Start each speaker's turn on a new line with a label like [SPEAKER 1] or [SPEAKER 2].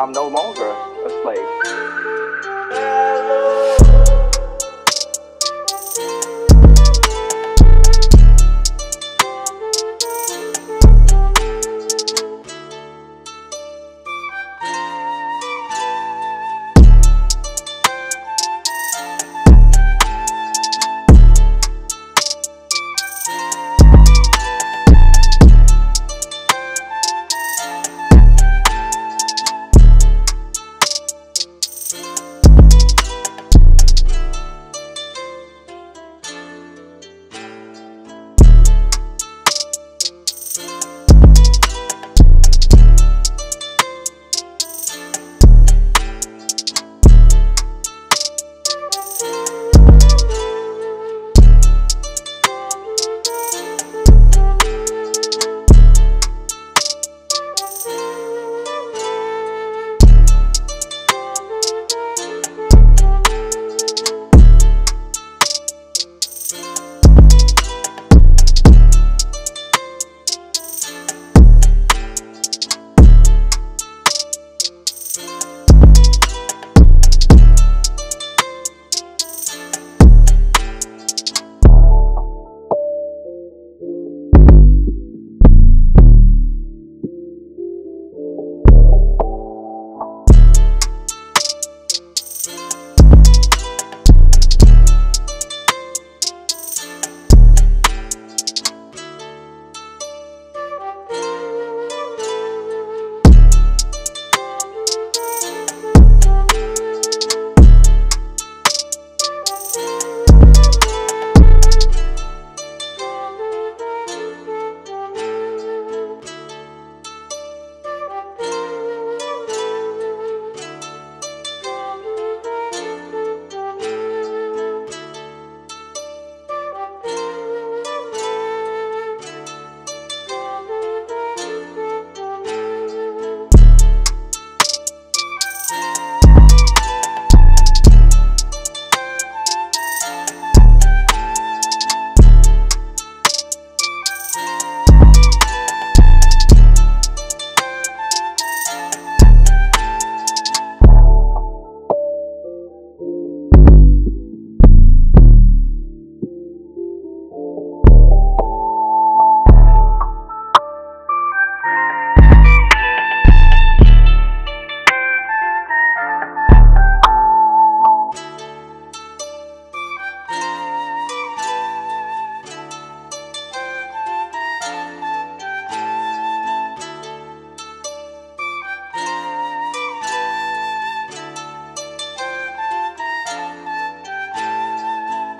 [SPEAKER 1] I'm no longer a slave.